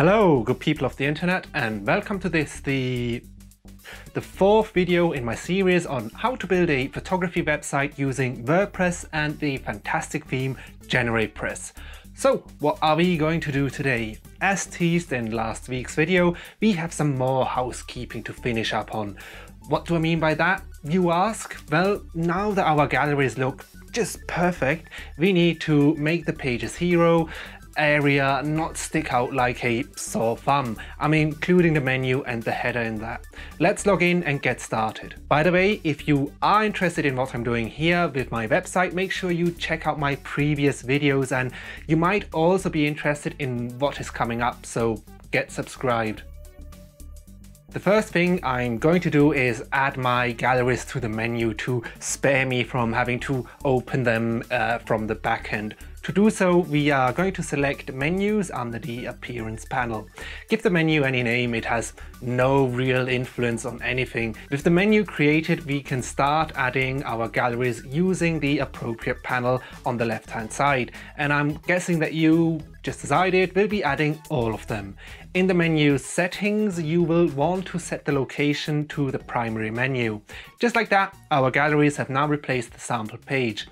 Hello, good people of the internet, and welcome to this, the the fourth video in my series on how to build a photography website using WordPress and the fantastic theme GeneratePress. So what are we going to do today? As teased in last week's video, we have some more housekeeping to finish up on. What do I mean by that, you ask? Well, now that our galleries look just perfect, we need to make the page's hero area not stick out like a sore thumb. I'm including the menu and the header in that. Let's log in and get started. By the way, if you are interested in what I'm doing here with my website, make sure you check out my previous videos and you might also be interested in what is coming up, so get subscribed. The first thing I'm going to do is add my galleries to the menu to spare me from having to open them uh, from the backend. To do so, we are going to select menus under the appearance panel. Give the menu any name, it has no real influence on anything. With the menu created, we can start adding our galleries using the appropriate panel on the left hand side. And I'm guessing that you, just as I did, will be adding all of them. In the menu settings, you will want to set the location to the primary menu. Just like that, our galleries have now replaced the sample page.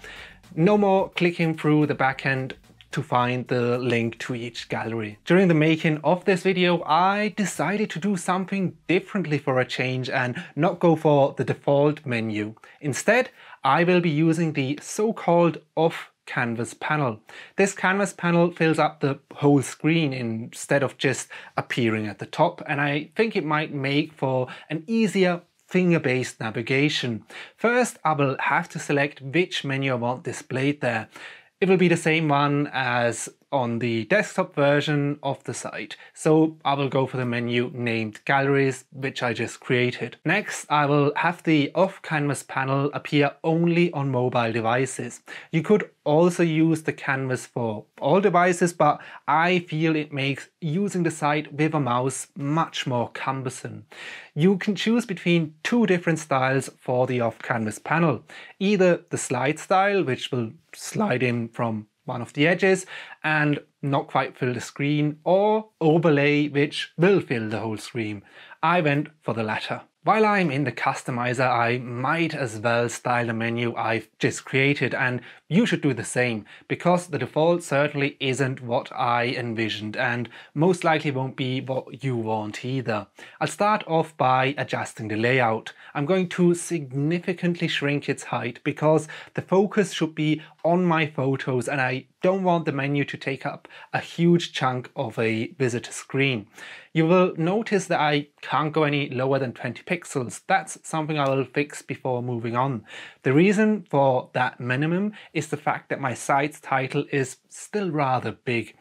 No more clicking through the backend to find the link to each gallery. During the making of this video, I decided to do something differently for a change and not go for the default menu. Instead, I will be using the so-called off canvas panel. This canvas panel fills up the whole screen instead of just appearing at the top and I think it might make for an easier finger-based navigation. First, I will have to select which menu I want displayed there. It will be the same one as on the desktop version of the site. So I will go for the menu named Galleries, which I just created. Next, I will have the off canvas panel appear only on mobile devices. You could also use the canvas for all devices, but I feel it makes using the site with a mouse much more cumbersome. You can choose between two different styles for the off canvas panel. Either the slide style, which will slide in from one of the edges and not quite fill the screen or overlay which will fill the whole screen. I went for the latter. While I'm in the customizer, I might as well style the menu I've just created and you should do the same because the default certainly isn't what I envisioned and most likely won't be what you want either. I'll start off by adjusting the layout. I'm going to significantly shrink its height because the focus should be on my photos and I don't want the menu to take up a huge chunk of a visitor screen. You will notice that I can't go any lower than 20 pixels. That's something I will fix before moving on. The reason for that minimum is the fact that my site's title is still rather big.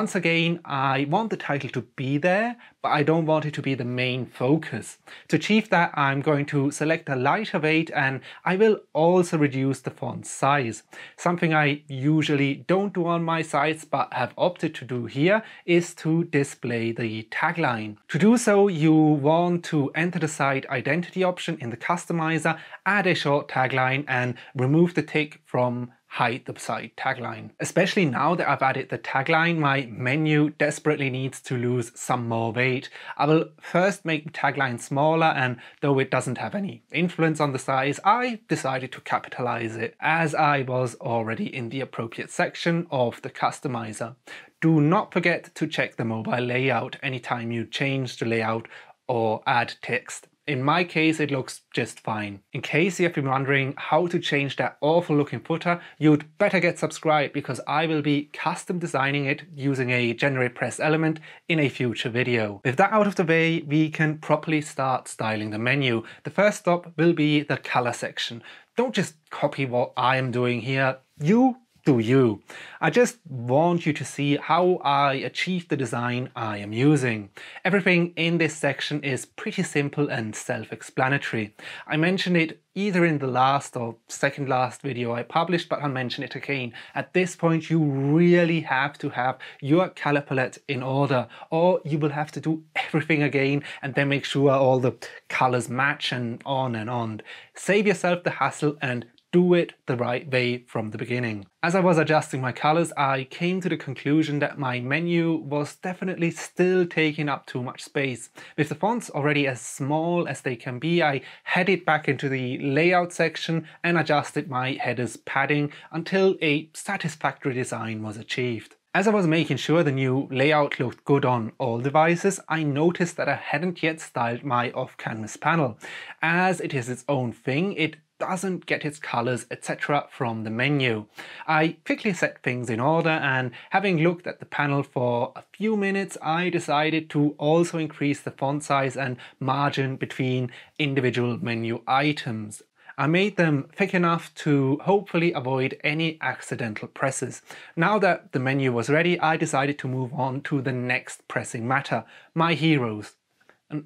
Once again, I want the title to be there, but I don't want it to be the main focus. To achieve that, I'm going to select a lighter weight and I will also reduce the font size. Something I usually don't do on my sites, but have opted to do here is to display the tagline. To do so, you want to enter the site identity option in the customizer, add a short tagline and remove the tick from hide the site tagline. Especially now that I've added the tagline, my menu desperately needs to lose some more weight. I will first make the tagline smaller and though it doesn't have any influence on the size, I decided to capitalize it as I was already in the appropriate section of the customizer. Do not forget to check the mobile layout anytime you change the layout or add text. In my case, it looks just fine. In case you have been wondering how to change that awful looking footer, you'd better get subscribed because I will be custom designing it using a GeneratePress element in a future video. With that out of the way, we can properly start styling the menu. The first stop will be the color section. Don't just copy what I am doing here. You do you. I just want you to see how I achieved the design I am using. Everything in this section is pretty simple and self-explanatory. I mentioned it either in the last or second last video I published, but I'll mention it again. At this point, you really have to have your color palette in order, or you will have to do everything again and then make sure all the colors match and on and on. Save yourself the hassle and do it the right way from the beginning. As I was adjusting my colors, I came to the conclusion that my menu was definitely still taking up too much space. With the fonts already as small as they can be, I headed back into the layout section and adjusted my headers padding until a satisfactory design was achieved. As I was making sure the new layout looked good on all devices, I noticed that I hadn't yet styled my off-canvas panel. As it is its own thing, it doesn't get its colors etc from the menu. I quickly set things in order and having looked at the panel for a few minutes I decided to also increase the font size and margin between individual menu items. I made them thick enough to hopefully avoid any accidental presses. Now that the menu was ready, I decided to move on to the next pressing matter, my heroes.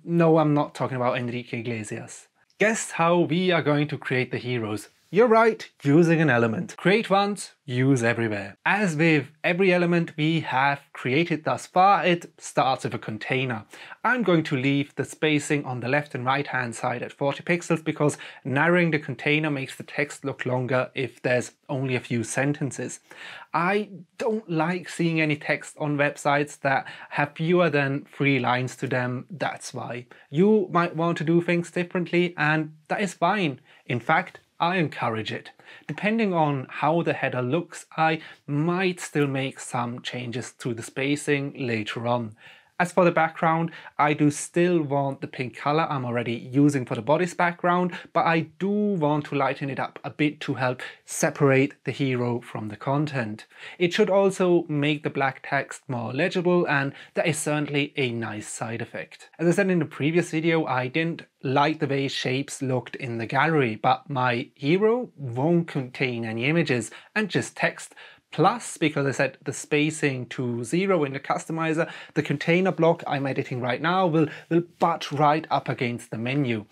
No, I'm not talking about Enrique Iglesias. Guess how we are going to create the heroes? You're right, using an element. Create once, use everywhere. As with every element we have created thus far, it starts with a container. I'm going to leave the spacing on the left and right hand side at 40 pixels because narrowing the container makes the text look longer if there's only a few sentences. I don't like seeing any text on websites that have fewer than three lines to them, that's why. You might want to do things differently and that is fine. In fact, I encourage it. Depending on how the header looks, I might still make some changes to the spacing later on. As for the background, I do still want the pink color I'm already using for the body's background, but I do want to lighten it up a bit to help separate the hero from the content. It should also make the black text more legible and that is certainly a nice side effect. As I said in the previous video, I didn't like the way shapes looked in the gallery, but my hero won't contain any images and just text, Plus, because I set the spacing to zero in the customizer, the container block I'm editing right now will, will butt right up against the menu.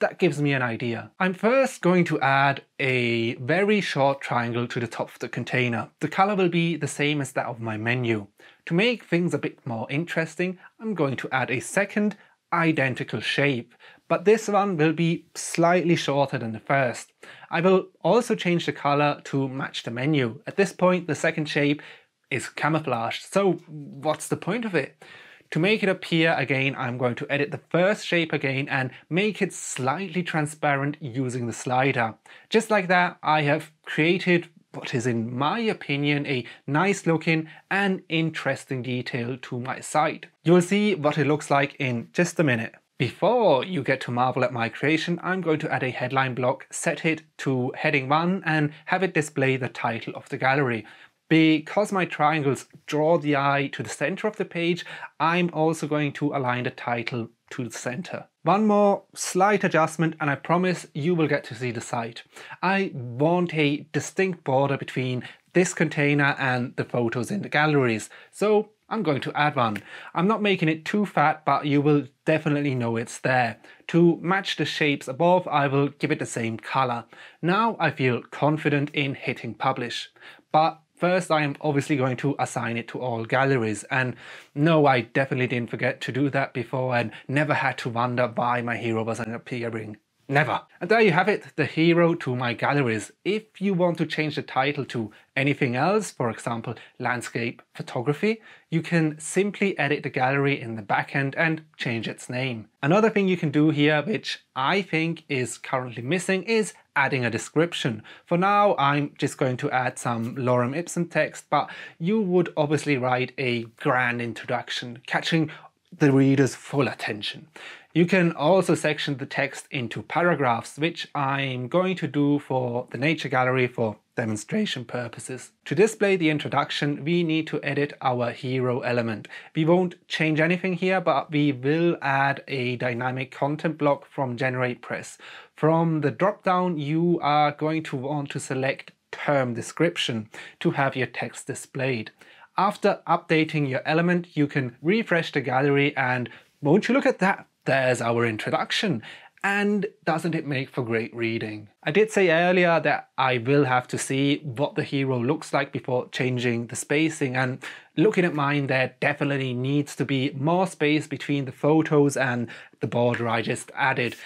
That gives me an idea. I'm first going to add a very short triangle to the top of the container. The color will be the same as that of my menu. To make things a bit more interesting, I'm going to add a second identical shape but this one will be slightly shorter than the first. I will also change the color to match the menu. At this point the second shape is camouflaged, so what's the point of it? To make it appear again, I'm going to edit the first shape again and make it slightly transparent using the slider. Just like that, I have created what is in my opinion a nice looking and interesting detail to my site. You'll see what it looks like in just a minute. Before you get to marvel at my creation, I'm going to add a headline block, set it to heading 1 and have it display the title of the gallery. Because my triangles draw the eye to the center of the page, I'm also going to align the title to the center. One more slight adjustment and I promise you will get to see the site. I want a distinct border between this container and the photos in the galleries. So I'm going to add one. I'm not making it too fat, but you will definitely know it's there. To match the shapes above, I will give it the same color. Now I feel confident in hitting publish. But first I am obviously going to assign it to all galleries. And no, I definitely didn't forget to do that before and never had to wonder why my hero wasn't appearing Never. And there you have it, the hero to my galleries. If you want to change the title to anything else, for example, landscape photography, you can simply edit the gallery in the backend and change its name. Another thing you can do here, which I think is currently missing, is adding a description. For now, I'm just going to add some lorem ipsum text, but you would obviously write a grand introduction, catching the reader's full attention. You can also section the text into paragraphs, which I'm going to do for the nature gallery for demonstration purposes. To display the introduction, we need to edit our hero element. We won't change anything here, but we will add a dynamic content block from GeneratePress. From the dropdown, you are going to want to select term description to have your text displayed. After updating your element, you can refresh the gallery and won't you look at that? There's our introduction. And doesn't it make for great reading? I did say earlier that I will have to see what the hero looks like before changing the spacing and looking at mine there definitely needs to be more space between the photos and the border I just added.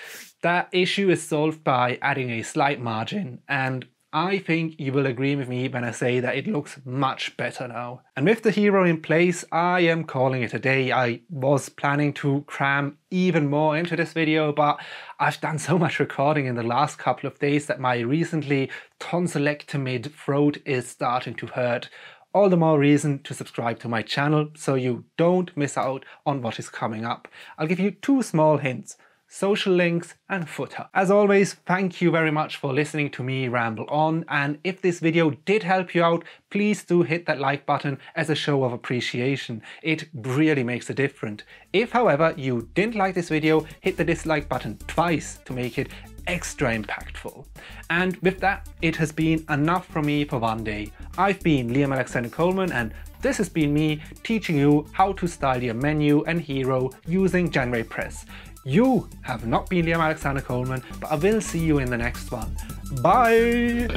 that issue is solved by adding a slight margin and I think you will agree with me when I say that it looks much better now. And with the hero in place, I am calling it a day. I was planning to cram even more into this video, but I've done so much recording in the last couple of days that my recently tonsillectomid throat is starting to hurt. All the more reason to subscribe to my channel so you don't miss out on what is coming up. I'll give you two small hints social links and footer. As always, thank you very much for listening to me ramble on and if this video did help you out, please do hit that like button as a show of appreciation. It really makes a difference. If however you didn't like this video, hit the dislike button twice to make it extra impactful. And with that, it has been enough from me for one day. I've been Liam Alexander Colman and this has been me teaching you how to style your menu and hero using GeneratePress. You have not been Liam Alexander Colman, but I will see you in the next one. Bye!